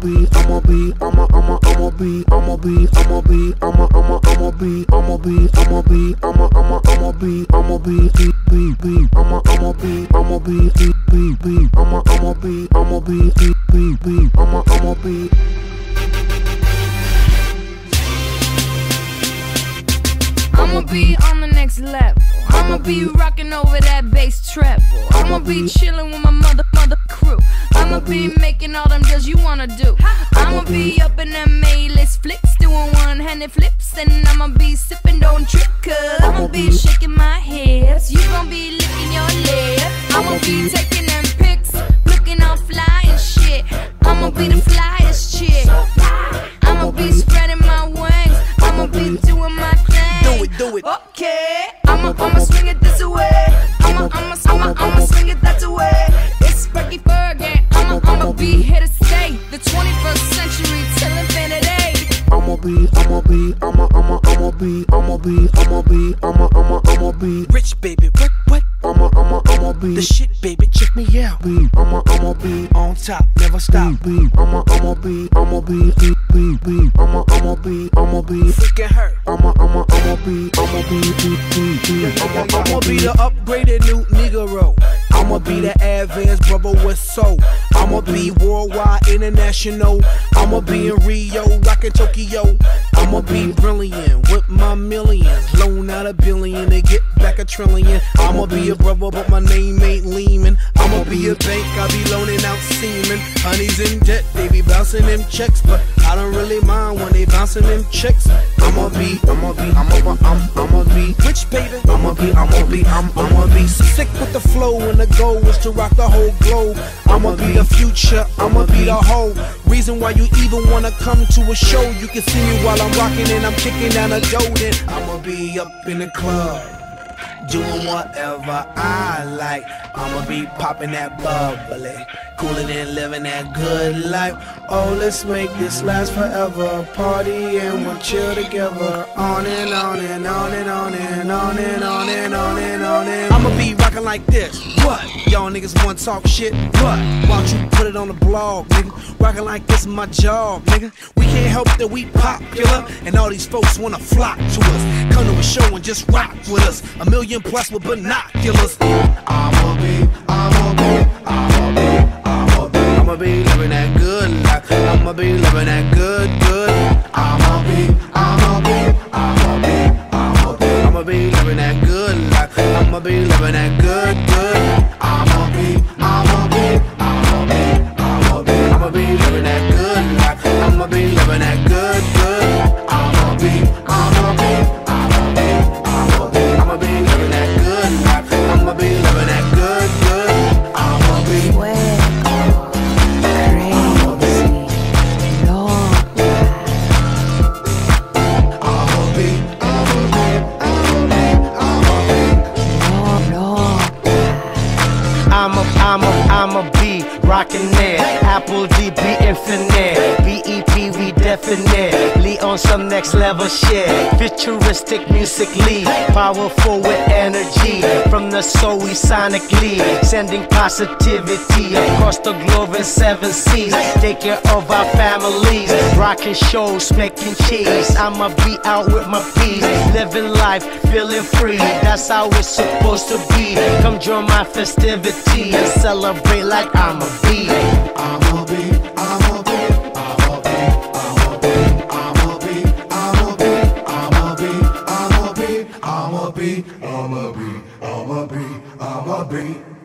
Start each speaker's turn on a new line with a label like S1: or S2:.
S1: be, I'ma be, I'ma, I'ma, I'ma be, I'ma be, I'ma be, I'ma, I'ma, I'ma be, I'ma be, I'ma be, I'ma, I'ma, I'ma be, I'ma be, be, be, be, I'ma, I'ma be, I'ma be, be, be, be, I'ma, I'ma be, I'ma be, be, be, be, I'ma, I'ma be.
S2: I'ma be on the next level. I'ma be rocking over that bass treble. I'ma be chilling with my mother, mother be mm-hmm. making all them deals you wanna do. I'ma be up in them A-list flicks, doing one-handed flips, and I'ma be sipping, don't trip, cause I'ma be mm-hmm. shaking my hips. You gon' be licking your lips. I'ma be taking be, I'ma be, I'ma, I'ma, I'ma be,
S1: I'ma be, I'ma be, I'ma, I'ma, I'ma be,
S3: Rich baby, what, what?
S1: I'ma, I'ma, I'ma be,
S3: The shit, baby, check me out.
S1: be, I'ma, I'ma be,
S3: On top, never stop.
S1: be, I'ma, I'ma be, I'ma be, be, be, be, I'ma, I'ma be, I'ma be,
S3: Freaking her.
S1: I'ma, I'ma, I'ma be, I'ma be, be, be, be, I'ma,
S3: I'ma be the upgraded new Negro. I'ma be the advanced brother with soul. I'ma be worldwide, international. I'ma be in Rio, rockin' Tokyo. I'ma be brilliant with my millions. Loan out a billion and get back a trillion. I'ma be a brother, but my name ain't Lehman. Be a bank, I be loaning out semen. Honey's in debt, they be bouncing them checks, but I don't really mind when they bouncing them checks. I'ma be, I'ma be, I'ma, I'm, I'ma be rich, baby. I'ma be, I'ma be, I'm, I'ma be sick with the flow, and the goal is to rock the whole globe. I'ma be the future, I'ma be the whole reason why you even wanna come to a show. You can see me while I'm rocking and I'm kicking down a dough. Then I'ma be up in the club doing whatever I like. I'ma be popping that bubbly, cooling and living that good life. Oh, let's make this last forever. Party and we'll chill together. On and on and on and on and on and on and on and on I'ma be rocking like this. What? Y'all niggas wanna talk shit? What? Why don't you put it on the blog, nigga? Rocking like this is my job, nigga. We can't help that we popular, and all these folks wanna flock to us. Come to a show and just rock with us. A million plus with binoculars. I'ma be, I'ma be, I'ma be, I'ma be, I'ma be living that good life. I'ma be living that good, good. Be living that good, good. I'ma, I'ma, I'ma be
S4: rockin' it. Apple D, be infinite. BEP, we definite. Lee on some next level shit. Futuristic musically. Powerful with energy. From the soul, we sonically. Sending positivity across the globe in seven seas. Take care of our families. Rocking shows, making cheese. I'ma be out with my peace. Living life, feeling free. That's how it's supposed to be. Come join my festivity and celebrate like I'm a bee.
S3: I'm a bee,
S4: I'm a bee.
S1: I'm a bee, I'm a bee, I'm a bee.